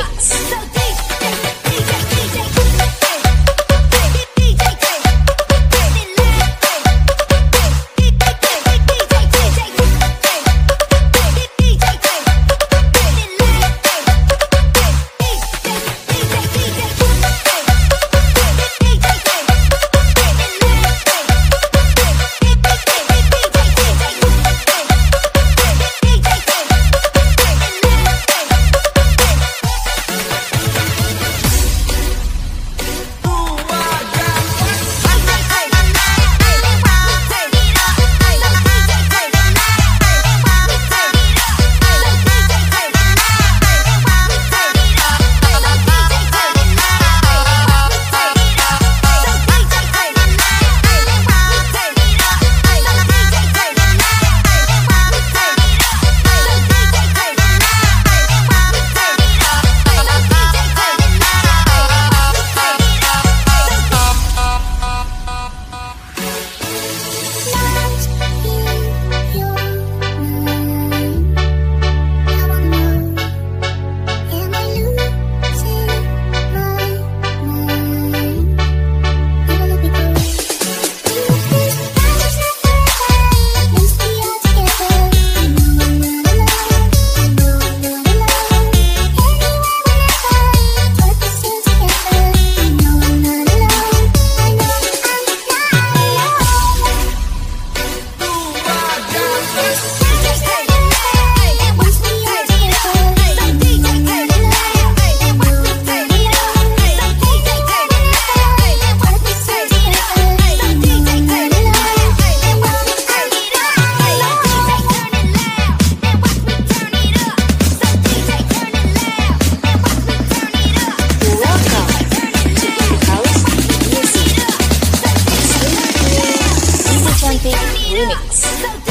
Remix Remix.